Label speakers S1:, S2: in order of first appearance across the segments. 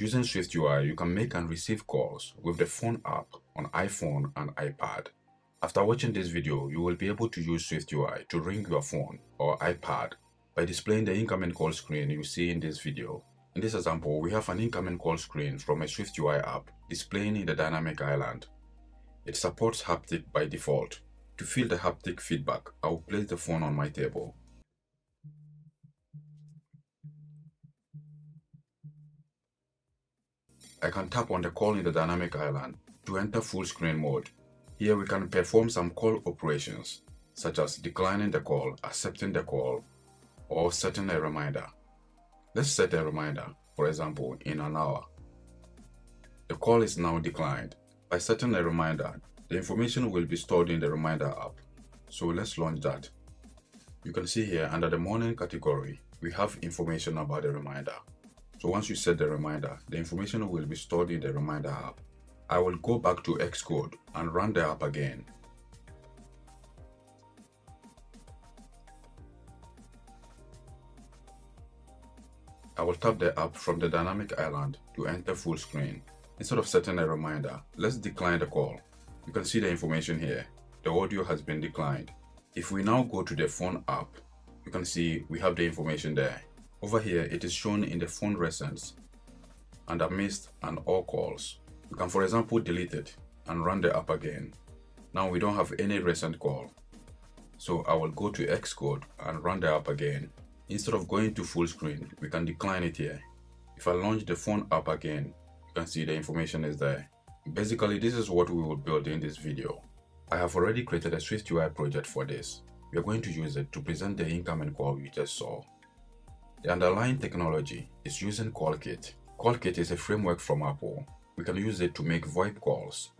S1: Using SwiftUI, you can make and receive calls with the phone app on iPhone and iPad. After watching this video, you will be able to use SwiftUI to ring your phone or iPad by displaying the incoming call screen you see in this video. In this example, we have an incoming call screen from a SwiftUI app displaying in the dynamic island. It supports haptic by default. To feel the haptic feedback, I will place the phone on my table. I can tap on the call in the dynamic island to enter full screen mode. Here we can perform some call operations such as declining the call, accepting the call, or setting a reminder. Let's set a reminder, for example, in an hour. The call is now declined. By setting a reminder, the information will be stored in the reminder app. So let's launch that. You can see here under the morning category, we have information about the reminder. So once you set the reminder, the information will be stored in the reminder app. I will go back to Xcode and run the app again. I will tap the app from the dynamic island to enter full screen. Instead of setting a reminder, let's decline the call. You can see the information here. The audio has been declined. If we now go to the phone app, you can see we have the information there. Over here, it is shown in the phone recents under missed and all calls. You can, for example, delete it and run the app again. Now we don't have any recent call. So I will go to Xcode and run the app again. Instead of going to full screen, we can decline it here. If I launch the phone app again, you can see the information is there. Basically, this is what we will build in this video. I have already created a SwiftUI project for this. We are going to use it to present the incoming call you just saw. The underlying technology is using CallKit. CallKit is a framework from Apple. We can use it to make VoIP calls.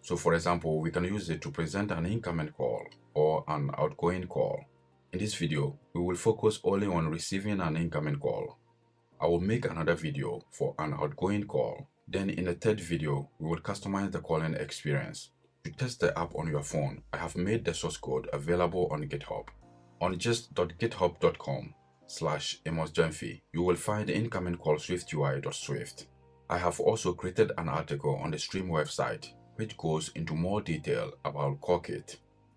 S1: So for example, we can use it to present an incoming call or an outgoing call. In this video, we will focus only on receiving an incoming call. I will make another video for an outgoing call. Then in the third video, we will customize the calling experience. To test the app on your phone, I have made the source code available on GitHub. On gist.github.com, slash you will find the incoming call swiftui.swift. I have also created an article on the Stream website which goes into more detail about CallKit.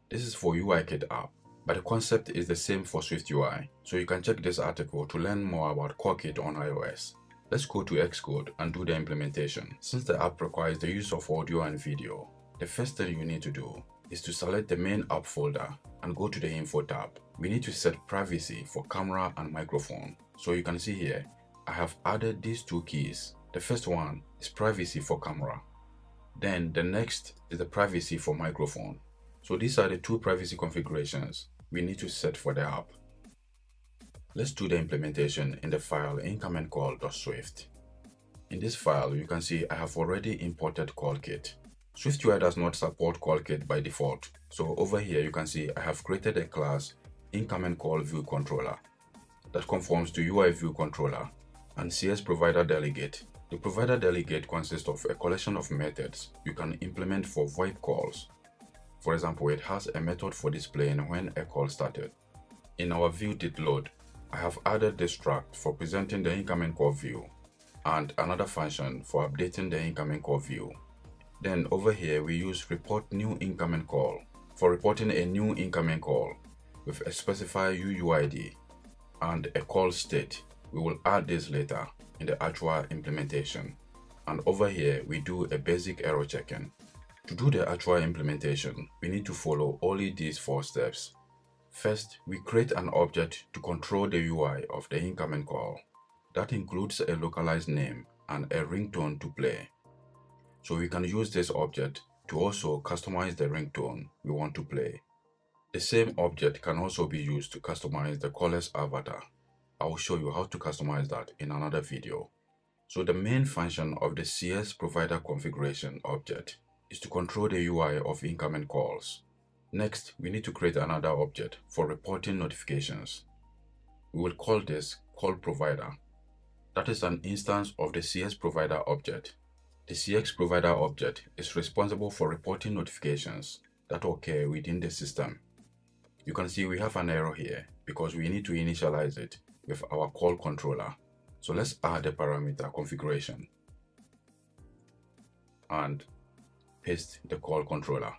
S1: This is for UIKit app, but the concept is the same for SwiftUI, so you can check this article to learn more about CallKit on iOS. Let's go to Xcode and do the implementation. Since the app requires the use of audio and video, the first thing you need to do is to select the main app folder and go to the info tab we need to set privacy for camera and microphone. So you can see here, I have added these two keys. The first one is privacy for camera. Then the next is the privacy for microphone. So these are the two privacy configurations we need to set for the app. Let's do the implementation in the file incomingcall.swift. In this file, you can see I have already imported CallKit. SwiftUI does not support CallKit by default. So over here, you can see I have created a class incoming call view controller that conforms to UI view controller and CX provider delegate. The provider delegate consists of a collection of methods you can implement for VoIP calls. For example, it has a method for displaying when a call started. In our view did load, I have added this struct for presenting the incoming call view and another function for updating the incoming call view. Then over here we use report new incoming call for reporting a new incoming call with a specified UUID and a call state. We will add this later in the actual implementation. And over here, we do a basic error checking. To do the actual implementation, we need to follow only these four steps. First, we create an object to control the UI of the incoming call. That includes a localized name and a ringtone to play. So we can use this object to also customize the ringtone we want to play. The same object can also be used to customize the caller's avatar. I will show you how to customize that in another video. So the main function of the CX provider configuration object is to control the UI of incoming calls. Next, we need to create another object for reporting notifications. We will call this call provider. That is an instance of the CX provider object. The CX provider object is responsible for reporting notifications that occur within the system you can see we have an error here because we need to initialize it with our call controller. So let's add the parameter configuration and paste the call controller.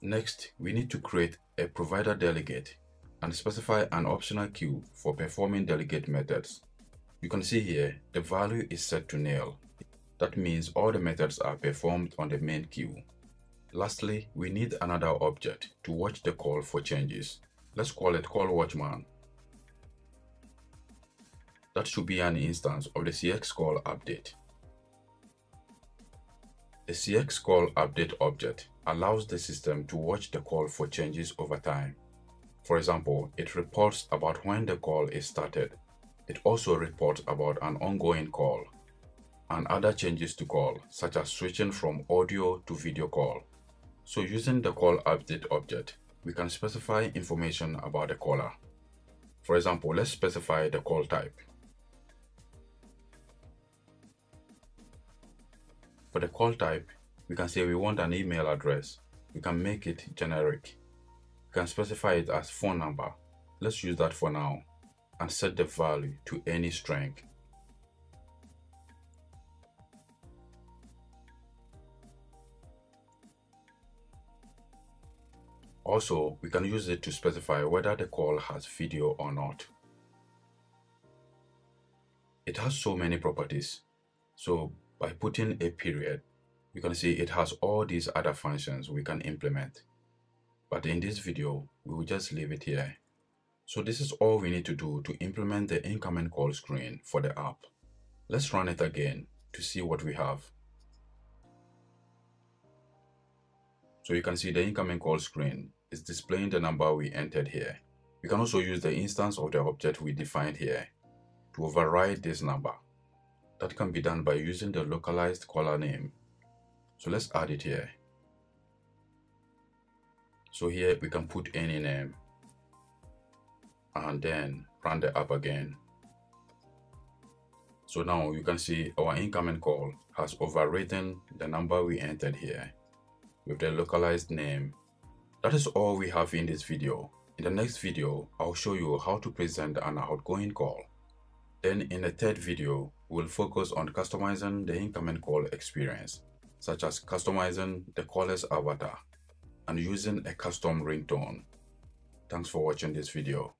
S1: Next, we need to create a provider delegate and specify an optional queue for performing delegate methods. You can see here, the value is set to nil. That means all the methods are performed on the main queue. Lastly, we need another object to watch the call for changes. Let's call it call watchman. That should be an instance of the CX call update. The CX call update object allows the system to watch the call for changes over time. For example, it reports about when the call is started. It also reports about an ongoing call and other changes to call, such as switching from audio to video call. So using the call update object, we can specify information about the caller. For example, let's specify the call type. For the call type, we can say we want an email address. We can make it generic We can specify it as phone number. Let's use that for now and set the value to any string. Also, we can use it to specify whether the call has video or not. It has so many properties. So by putting a period, you can see it has all these other functions we can implement. But in this video, we will just leave it here. So this is all we need to do to implement the incoming call screen for the app. Let's run it again to see what we have. So you can see the incoming call screen is displaying the number we entered here. We can also use the instance of the object we defined here to override this number. That can be done by using the localized caller name. So let's add it here. So here we can put any name and then run the app again. So now you can see our incoming call has overwritten the number we entered here with the localized name. That is all we have in this video. In the next video, I'll show you how to present an outgoing call. Then in the third video, we'll focus on customizing the incoming call experience, such as customizing the caller's avatar and using a custom ringtone. Thanks for watching this video.